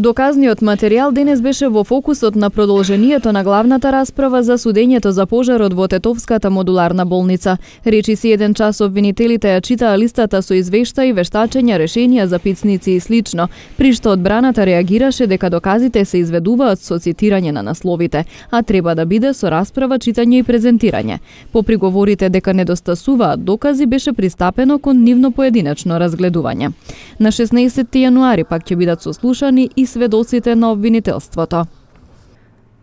Доказниот материјал денес беше во фокусот на продолжението на главната расправа за судењето за пожарот во Тетовската модуларна болница. Речи си еден час обвинителите ја читаа листата со извештаи, вештачења, решенија за пицници и слично, при што одбраната реагираше дека доказите се изведуваат со цитирање на насловите, а треба да биде со расправа, читање и презентирање. По приговорите дека недостасуваат докази беше пристапено кон нивно поединечно разгледување. На 16 јануари пак ќе бидат сослушани и сведоците на обвинителството.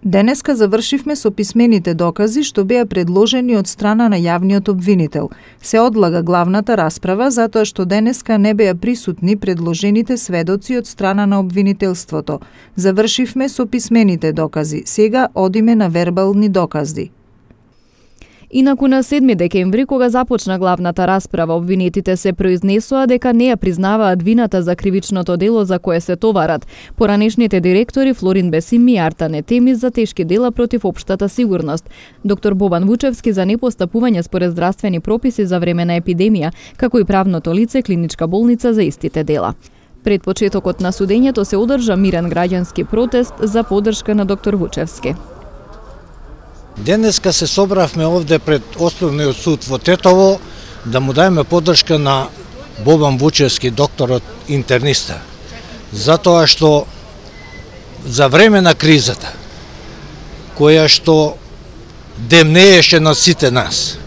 Денеска завршивме со писмените докази што беа предложени од страна на јавниот обвинител. Се одлага главната расправа затоа што денеска не беа присутни предложените сведоци од страна на обвинителството. Завршивме со писмените докази. Сега одиме на вербални докази. Инаку на 7 декември, кога започна главната расправа, обвинетите се произнесоа дека не ја признаваат вината за кривичното дело за кое се товарат. Поранешните директори Флорин Бесими и Арта Нетеми за тешки дела против општата сигурност, доктор Бобан Вучевски за непостапување според здравствени прописи за време на епидемија, како и правното лице клиничка болница за истите дела. Пред почетокот на судењето се одржа мирен граѓански протест за поддршка на доктор Вучевски. Денеска се собравме овде пред Основниот суд во Тетово да му даеме поддршка на Бобан Вучевски, докторот интерниста. Затоа што за време на кризата, која што демнееше на сите нас,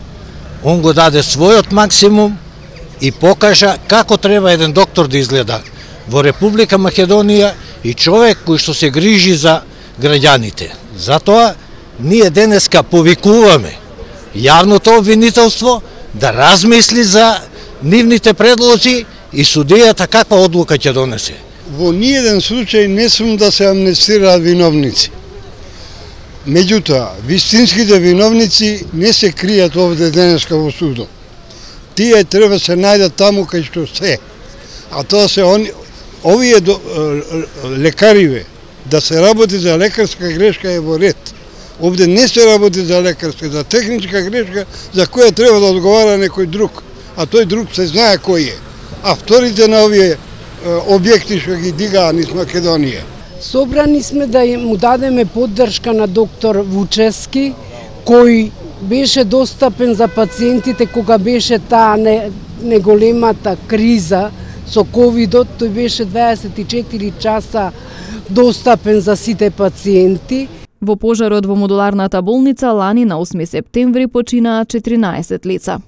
он го даде својот максимум и покажа како треба еден доктор да изгледа во Република Македонија и човек кој што се грижи за граѓаните. Затоа ние денеска повикуваме јавното обвинителство да размисли за нивните предлози и судијата каква одлука ќе донесе. Во ниеден случај не сум да се амнестираат виновници. Меѓутоа, вистинските виновници не се кријат овде денеска во судот. Тие треба се најдат таму кај што се. А тоа се они, овие до, лекариве, да се работи за лекарска грешка е во ред Овде не се работи за лекарска, за техничка грешка, за која треба да одговара некој друг, а тој друг се знае кој е. Авторите на овие објекти што ги дигаа низ Македонија. Собрани сме да му дадеме поддршка на доктор Вучески, кој беше достапен за пациентите кога беше таа не, неголемата криза со ковидот, тој беше 24 часа достапен за сите пациенти. Во пожарот во модуларната болница лани на 8 септември починаа 14 лица.